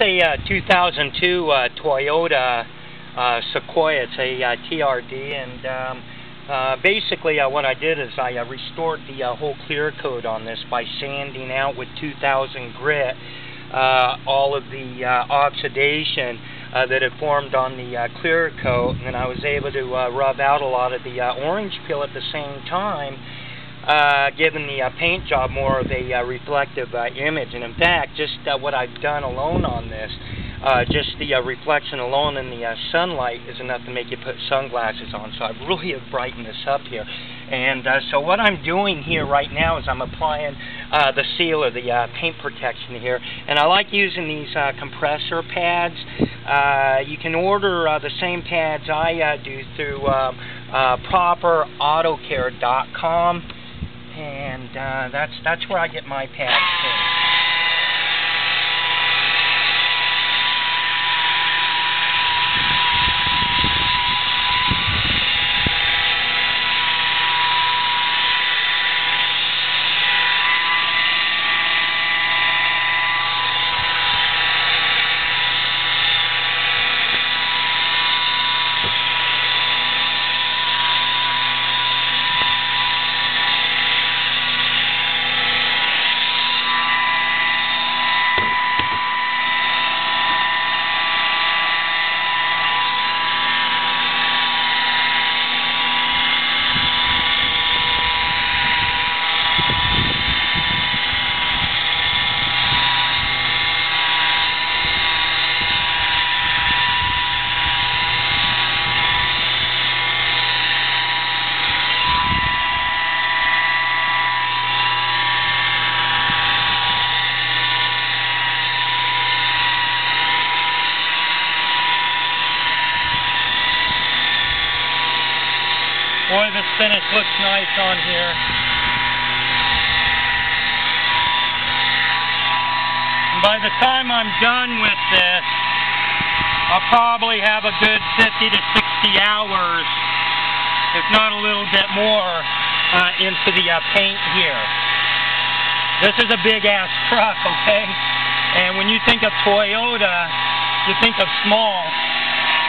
a uh, 2002 uh, Toyota uh, Sequoia. It's a uh, TRD, and um, uh, basically uh, what I did is I restored the whole clear coat on this by sanding out with 2000 grit all of the oxidation that had formed on the clear coat, and then I was able to rub out a lot of the orange peel at the same time uh, giving the uh, paint job more of a uh, reflective uh, image. And in fact, just uh, what I've done alone on this, uh, just the uh, reflection alone in the uh, sunlight is enough to make you put sunglasses on. So I really have brightened this up here. And uh, so what I'm doing here right now is I'm applying uh, the seal or the uh, paint protection here. And I like using these uh, compressor pads. Uh, you can order uh, the same pads I uh, do through uh, uh, properautocare.com and uh, that's that's where I get my pads too. Boy, this finish looks nice on here. And by the time I'm done with this, I'll probably have a good 50 to 60 hours, if not a little bit more, uh, into the uh, paint here. This is a big ass truck, okay? And when you think of Toyota, you think of small.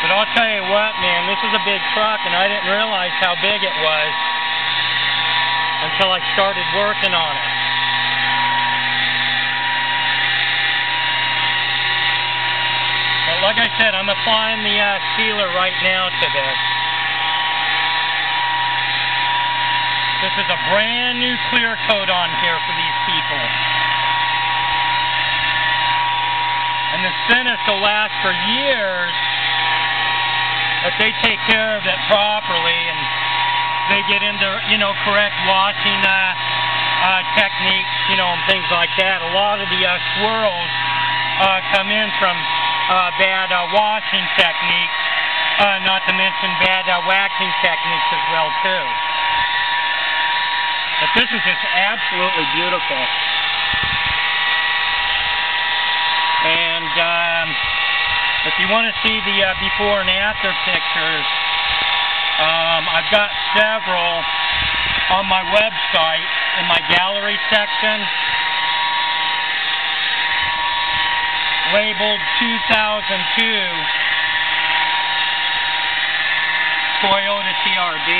But I'll tell you what, man, this is a big truck, and I didn't realize how big it was until I started working on it. But like I said, I'm applying the uh, sealer right now to this. This is a brand new clear coat on here for these people. And the finish will last for years if they take care of it properly and they get into, you know, correct washing uh, uh, techniques, you know, and things like that. A lot of the uh, swirls uh, come in from uh, bad uh, washing techniques, uh, not to mention bad uh, waxing techniques as well, too. But this is just absolutely beautiful. And, um, if you want to see the uh, before and after pictures, um, I've got several on my website in my gallery section labeled 2002 Toyota TRD.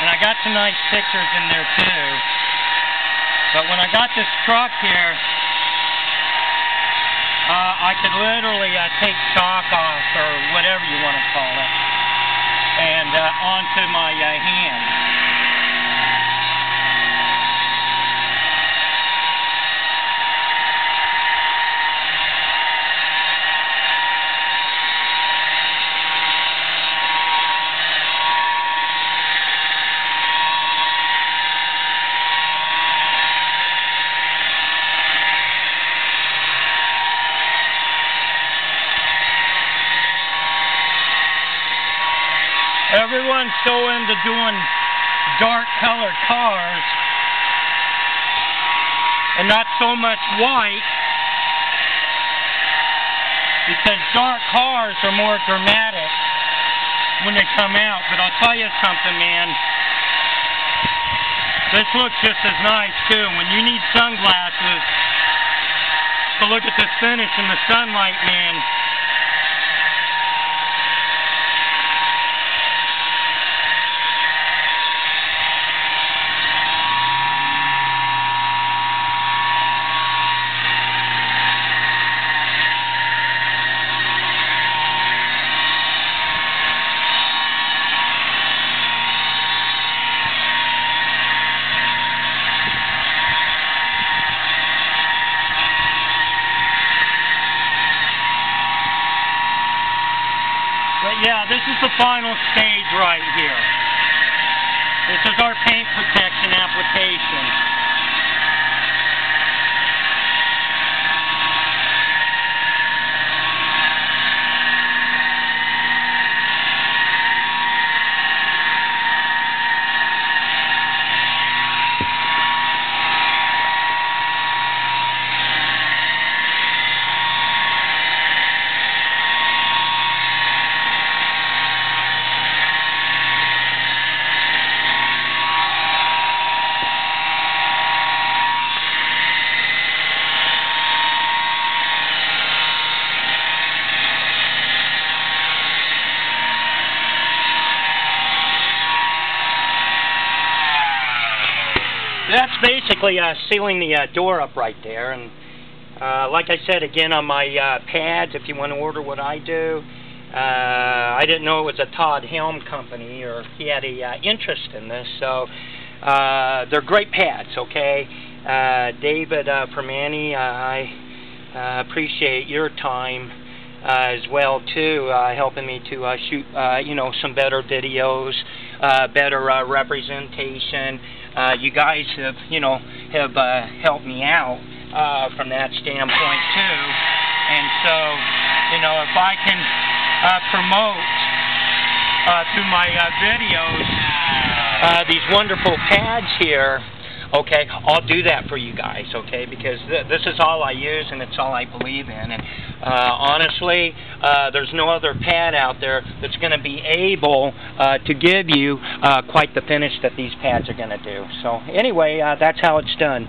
And I got some nice pictures in there too. But when I got this truck here, uh, I could literally uh, take chalk off, or whatever you want to call it, and uh, onto my uh, hand. Everyone's so into doing dark colored cars and not so much white because dark cars are more dramatic when they come out. But I'll tell you something, man. This looks just as nice, too. When you need sunglasses, a look at this finish in the sunlight, man. The final stage right here. This is our paint protection application. That's basically uh, sealing the uh, door up right there. And uh, like I said, again, on my uh, pads, if you want to order what I do, uh, I didn't know it was a Todd Helme company or he had a uh, interest in this. So uh, they're great pads, okay? Uh, David uh, Permani, uh, I uh, appreciate your time uh, as well too, uh, helping me to uh, shoot, uh, you know, some better videos, uh, better uh, representation. Uh, you guys have, you know, have uh, helped me out uh, from that standpoint too. And so, you know, if I can uh, promote uh, through my uh, videos uh, these wonderful pads here, okay, I'll do that for you guys, okay, because th this is all I use and it's all I believe in. And uh, honestly, uh, there's no other pad out there that's going to be able uh, to give you uh, quite the finish that these pads are going to do. So anyway, uh, that's how it's done.